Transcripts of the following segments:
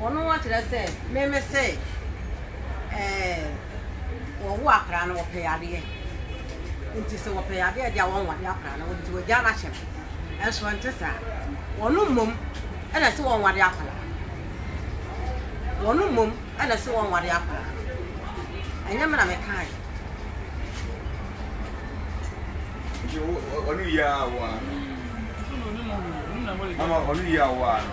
Wɔn kyerɛ sɛ meme sɛ wɔwo akwadaa no wɔpɛ yadeɛ nti sɛ wɔpɛ yadeɛ deɛ wɔnwade akwadaa no nti wɔgya no ahyɛ me ɛnso ɛnte saa wɔn mmom ɛna sɛ wɔnwade akwadaa wɔn mmom ɛna sɛ wɔnwade akwadaa ɛnyɛ me na mekae nti ɔno yia wɔ ano mama ɔno yia wɔ ano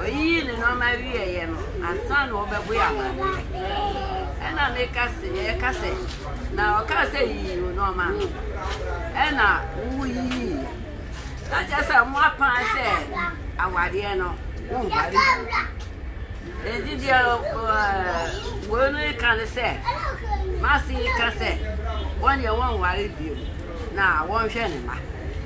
Oyiyii ne nnoɔma wieeɛ no, ansa na ɔrebɛboe amanneɛ. Ɛna meka se, meka sɛ, na ɔkaa sɛ yiyi wo nnoɔma no, ɛna woyiyiiɛ. Na kyerɛ sɛ moapaa sɛ awadeɛ no wonware bio. Enti deɛ wei no reka ne sɛ, m'ase reka sɛ, wɔn deɛ wɔnware bio na wɔnhwɛ ne mma.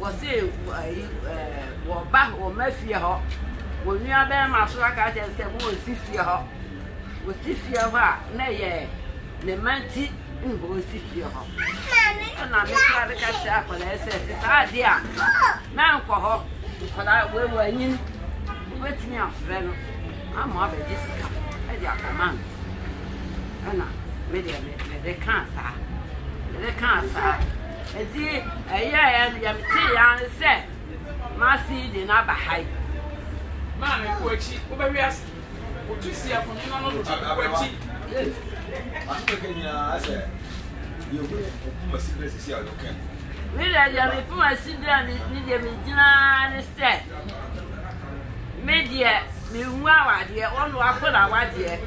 Wɔse ayi ɛɛ wɔba wɔma fie hɔ. Wɔn nua bɛrima so aka kyerɛ no sɛ mo wɔnsi fie hɔ. Wɔsi fie hɔ a na ɛyɛ ne mma nti na wɔsi fie hɔ. Ɛna me kora de ka kyerɛ akwadaa sɛ te saa adeɛ a mɛnkɔ hɔ. Akwadaa wei wɔanyin wobɛtumi afrɛ no ama abɛgye sika ɛde akɔma no. Ɛna me deɛ me de kaa saa me de kaa saa. Enti ɛyɛeɛ no, deɛ meteeɛ ara ne sɛ m'ase de no aba ha yi. Maame, kɔ akyi, wobɛhwe ase. Wotu si akonnwa no ano no de kɔ akyi. Yes. Maame bɛka nyinaa sɛ deɛ hu ɔpom asi berɛ sisi a ɔdɔka mu. Me deɛ deɛ mepom asi berɛ me ne deɛ megyinaa ne sɛ me deɛ mehu awadeɛ ɔno ako na awadeɛ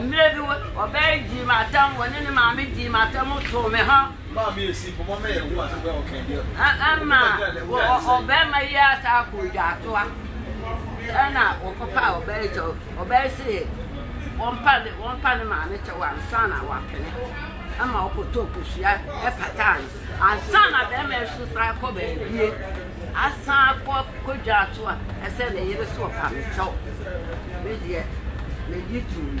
mmerɛ bi ɔbɛyɛ dii m'atam wɔ ne ne maame dii m'atam too me ho Ɛma ɔbarima yi asa akɔ dwatoa ɛna ɔkɔpa ɔbaa yi kyɛw ɔbaa yi se wɔmpa ne wɔmpa ne maame kyɛw ansa na wapene ɛma ɔkɔtɔ kosua ɛpataa no ansa na bɛrima yi so san kɔ baabie asan akɔ kɔ dwatoa ɛsɛ ne yere so ɔpa ne kyɛw me deɛ megye tom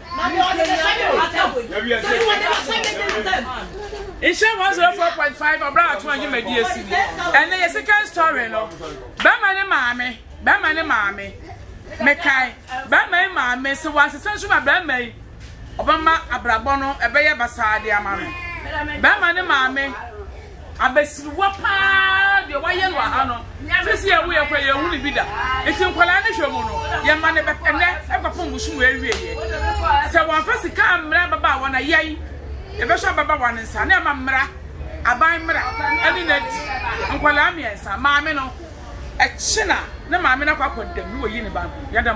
nhyɛ one zero four point five ɔbɛrɛ ato anyi ma di esi ni ɛnna yɛ second story no bɛrima ne maame bɛrima ne maame mekan bɛrima yi maame sɛ wansesa nso ma bɛrima yi ɔbɛma abrabɔ no ɛbɛyɛ basaa de ama no bɛrima ne maame. Abasiriwa paa deɛ wayɛ no aha no sisi yɛ wo yɛ kora yɛ huni bi da nti nkwadaa ne hwɛ mu no yɛ ma ne bɛtɛ nɛ ɛkɔ pɔn busu mu ɛwie yɛ sɛ wɔn afɛ sika mmira baba wɔn ayɛ yi ɛbɛ sɔ baba wɔn nsa ne ɛma mmira aban mmira ɛne na di nkwadaa mmiɛnsa maame no ɛkyina ne maame no akɔ akɔ dɛm ne wɔ yi ne ba yɛ dɛm.